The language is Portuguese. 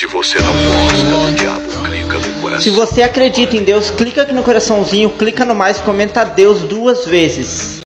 Se você não gosta do diabo, clica no coração. Se você acredita em Deus, clica aqui no coraçãozinho, clica no mais, comenta Deus duas vezes.